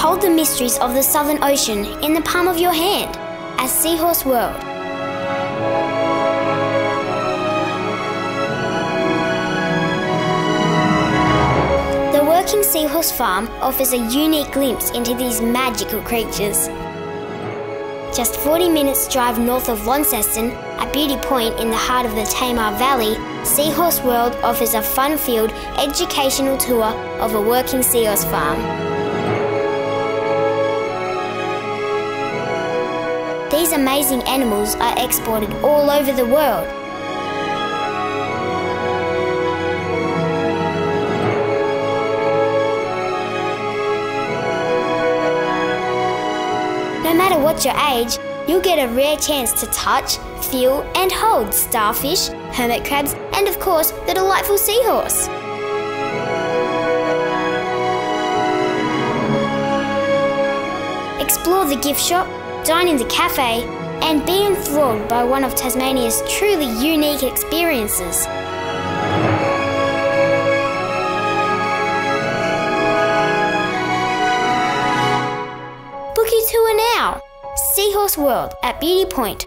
the mysteries of the Southern Ocean in the palm of your hand at Seahorse World. The Working Seahorse Farm offers a unique glimpse into these magical creatures. Just 40 minutes drive north of Launceston, at Beauty Point in the heart of the Tamar Valley, Seahorse World offers a fun-filled educational tour of a working seahorse farm. These amazing animals are exported all over the world. No matter what your age, you'll get a rare chance to touch, feel, and hold starfish, hermit crabs, and of course, the delightful seahorse. Explore the gift shop, dine in the cafe, and be enthralled by one of Tasmania's truly unique experiences. Book your tour now! Seahorse World at Beauty Point,